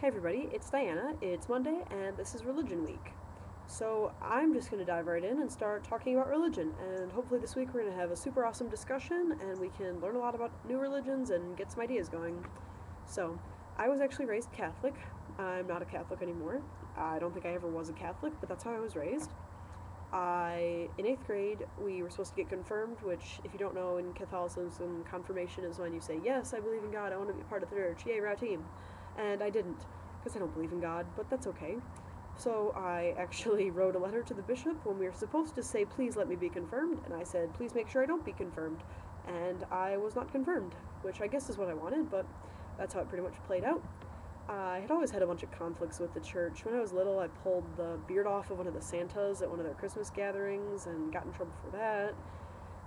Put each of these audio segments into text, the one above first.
Hey everybody, it's Diana. It's Monday, and this is Religion Week. So I'm just going to dive right in and start talking about religion. And hopefully this week we're going to have a super awesome discussion, and we can learn a lot about new religions and get some ideas going. So I was actually raised Catholic. I'm not a Catholic anymore. I don't think I ever was a Catholic, but that's how I was raised. I in eighth grade we were supposed to get confirmed, which if you don't know in Catholicism, confirmation is when you say yes, I believe in God, I want to be part of the church, yay, rah team and I didn't because I don't believe in God, but that's okay. So I actually wrote a letter to the bishop when we were supposed to say, please let me be confirmed, and I said, please make sure I don't be confirmed. And I was not confirmed, which I guess is what I wanted, but that's how it pretty much played out. I had always had a bunch of conflicts with the church. When I was little, I pulled the beard off of one of the Santas at one of their Christmas gatherings and got in trouble for that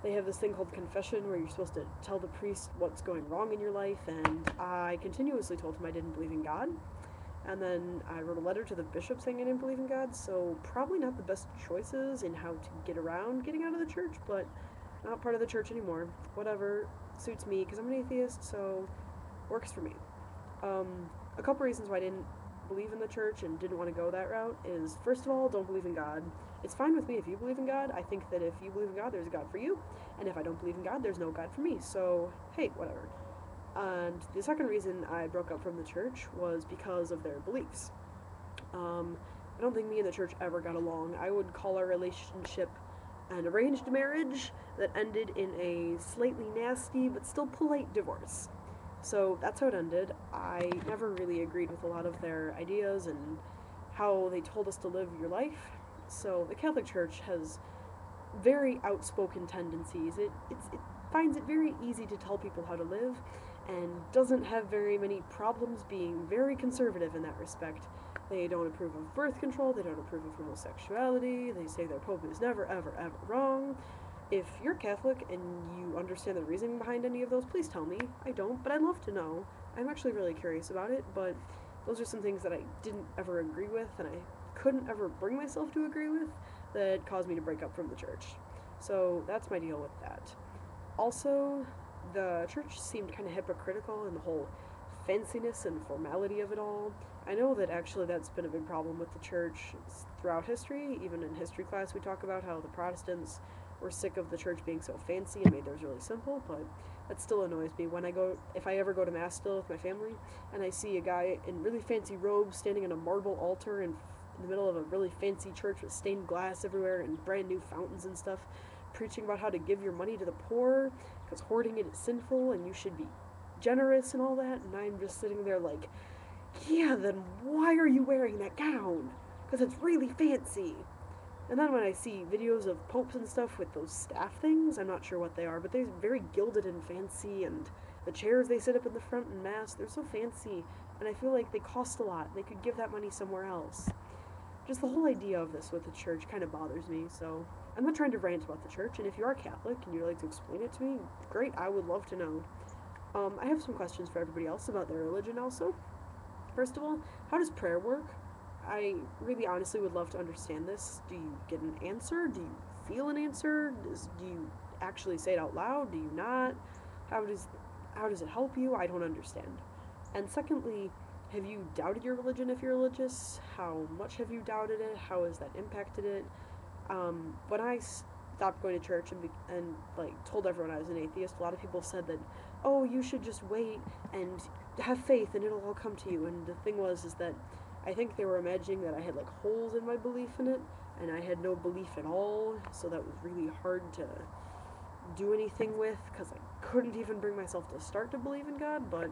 they have this thing called confession where you're supposed to tell the priest what's going wrong in your life and i continuously told him i didn't believe in god. And then i wrote a letter to the bishop saying i didn't believe in god so probably not the best choices in how to get around getting out of the church but not part of the church anymore. Whatever suits me because i'm an atheist so works for me. Um, a couple reasons why i didn't believe in the church and didn't want to go that route is first of all don't believe in god it's fine with me if you believe in God. I think that if you believe in God, there's a God for you. And if I don't believe in God, there's no God for me. So, hey, whatever. And the second reason I broke up from the church was because of their beliefs. Um, I don't think me and the church ever got along. I would call our relationship an arranged marriage that ended in a slightly nasty but still polite divorce. So that's how it ended. I never really agreed with a lot of their ideas and how they told us to live your life. So the Catholic Church has very outspoken tendencies. It, it finds it very easy to tell people how to live and doesn't have very many problems being very conservative in that respect. They don't approve of birth control, they don't approve of homosexuality, they say their Pope is never, ever, ever wrong. If you're Catholic and you understand the reasoning behind any of those, please tell me. I don't, but I'd love to know. I'm actually really curious about it, but those are some things that I didn't ever agree with, and I couldn't ever bring myself to agree with that caused me to break up from the church. So that's my deal with that. Also, the church seemed kind of hypocritical in the whole fanciness and formality of it all. I know that actually that's been a big problem with the church throughout history. Even in history class, we talk about how the Protestants were sick of the church being so fancy and made theirs really simple, but that still annoys me when I go, if I ever go to Mass still with my family, and I see a guy in really fancy robes standing on a marble altar and in the middle of a really fancy church with stained glass everywhere and brand new fountains and stuff, preaching about how to give your money to the poor because hoarding it is sinful and you should be generous and all that. And I'm just sitting there like, yeah, then why are you wearing that gown? Because it's really fancy. And then when I see videos of popes and stuff with those staff things, I'm not sure what they are, but they're very gilded and fancy, and the chairs they sit up in the front in mass, they're so fancy, and I feel like they cost a lot. They could give that money somewhere else just the whole idea of this with the church kind of bothers me. So I'm not trying to rant about the church, and if you are Catholic and you'd like to explain it to me, great. I would love to know. Um, I have some questions for everybody else about their religion also. First of all, how does prayer work? I really honestly would love to understand this. Do you get an answer? Do you feel an answer? Does, do you actually say it out loud? Do you not? How does how does it help you? I don't understand. And secondly, have you doubted your religion if you're religious? How much have you doubted it? How has that impacted it? Um, when I stopped going to church and, be, and like told everyone I was an atheist, a lot of people said that, oh, you should just wait and have faith and it'll all come to you. And the thing was is that I think they were imagining that I had like holes in my belief in it, and I had no belief at all. So that was really hard to do anything with because I couldn't even bring myself to start to believe in God, but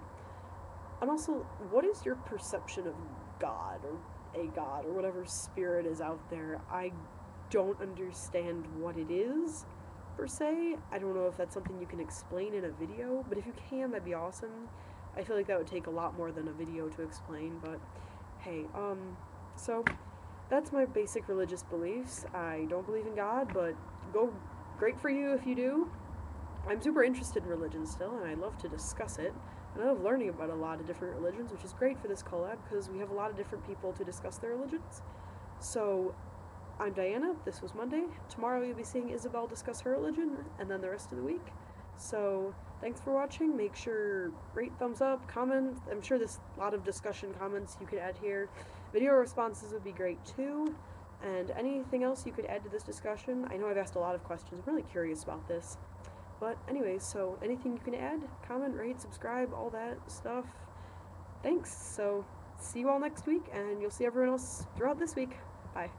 and also, what is your perception of God or a God or whatever spirit is out there? I don't understand what it is per se. I don't know if that's something you can explain in a video, but if you can, that'd be awesome. I feel like that would take a lot more than a video to explain, but hey, um, so that's my basic religious beliefs. I don't believe in God, but go great for you if you do. I'm super interested in religion still, and I love to discuss it. And I love learning about a lot of different religions, which is great for this collab because we have a lot of different people to discuss their religions. So, I'm Diana. This was Monday. Tomorrow you'll be seeing Isabel discuss her religion, and then the rest of the week. So thanks for watching. Make sure rate, thumbs up, comment. I'm sure there's a lot of discussion comments you could add here. Video responses would be great too. And anything else you could add to this discussion? I know I've asked a lot of questions. I'm really curious about this. But anyways, so anything you can add, comment, rate, subscribe, all that stuff. Thanks. So see you all next week, and you'll see everyone else throughout this week. Bye.